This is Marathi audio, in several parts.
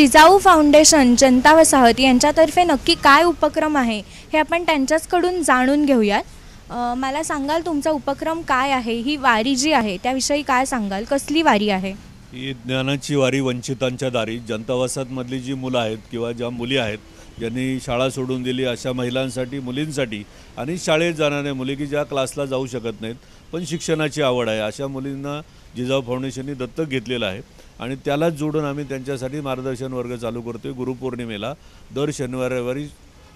जिजाऊ फाउंडेशन जनता वसाहत यांच्यातर्फे नक्की काय उपक्रम आहे हे आपण त्यांच्याचकडून जाणून घेऊयात. मला सांगाल तुमचा उपक्रम काय आहे ही वारी जी आहे त्याविषयी काय सांगाल कसली वारी आहे? ही ज्ञानाची वारी वंचितांच्या दारी जनता वसाहतमधली जी मुलं आहेत किंवा ज्या मुली आहेत ज्यांनी शाळा सोडून दिली अशा महिलांसाठी मुलींसाठी आणि शाळेत जाणाऱ्या मुली की ज्या क्लासला जाऊ शकत नाहीत पण शिक्षणाची आवड आहे अशा मुलींना जिजाऊ फाउंडेशनने दत्तक घेतलेलं आहे. आणि त्यालाच जोडून आम्ही त्यांच्यासाठी मार्गदर्शन वर्ग चालू करतो आहे गुरुपौर्णिमेला दर शनिवार रविवारी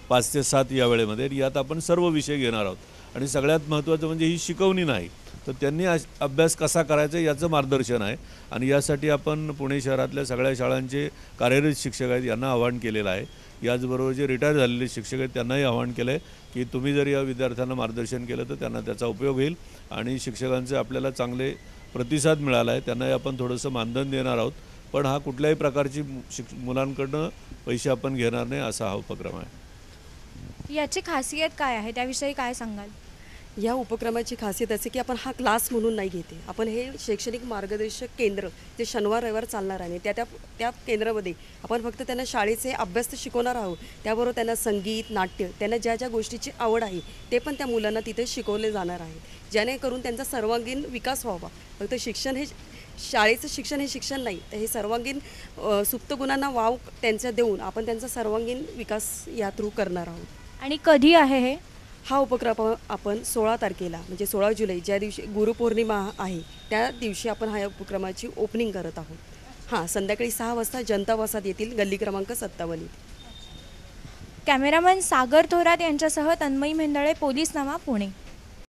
पाच ते सात या वेळेमध्ये. यात आपण सर्व विषय घेणार आहोत. आणि सगळ्यात महत्त्वाचं म्हणजे ही शिकवणी नाही. तर त्यांनी अभ्यास कसा करायचा याचं मार्गदर्शन आहे. आणि यासाठी आपण पुणे शहरातल्या सगळ्या शाळांचे कार्यरत शिक्षक आहेत यांना आवाहन केलेलं आहे. याचबरोबर जे रिटायर झालेले शिक्षक आहेत त्यांनाही आवाहन केलं आहे की तुम्ही जर या विद्यार्थ्यांना मार्गदर्शन केलं तर त्यांना त्याचा उपयोग होईल. आणि शिक्षकांचे आपल्याला चांगले प्रतिसाद मिळाला आहे त्यांनाही आपण थोडंसं मानधन देणार आहोत. पण हा कुठल्याही प्रकारची शिक मुलांकडनं पैसे आपण घेणार नाही असा हा उपक्रम आहे. याची खासियत काय आहे? त्याविषयी काय सांगाल? या उपक्रमाची खासियत असे की आपण हा क्लास म्हणून नाही घेते. आपण हे शैक्षणिक मार्गदर्शक केंद्र जे शनिवार रविवार चालणार आहे त्या त्या त्या केंद्रामध्ये आपण फक्त त्यांना शाळेचे अभ्यास तर शिकवणार आहोत. त्याबरोबर त्यांना संगीत नाट्य त्यांना ज्या ज्या गोष्टीची आवड आहे ते पण त्या मुलांना तिथे शिकवले जाणार आहे जेणेकरून त्यांचा सर्वांगीण विकास व्हावा. फक्त शिक्षण हे शाळेचं शिक्षण हे शिक्षण नाही तर हे सर्वांगीण सुप्त गुणांना वाव त्यांचा देऊन आपण त्यांचा सर्वांगीण विकास या थ्रू करणार आहोत. आणि कधी आहे हे? हा उपक्रम आपण सोळा तारखेला म्हणजे सोळा जुलै ज्या दिवशी गुरुपौर्णिमा आहे त्या दिवशी आपण हा उपक्रमाची ओपनिंग करत आहोत. हां संध्याकाळी सहा वाजता जनता वसाहत येथील गल्ली क्रमांक सत्तावन्न. कॅमेरामन सागर थोरात यांच्यासह तन्मयी मेंदळे पोलीस नामा पुणे.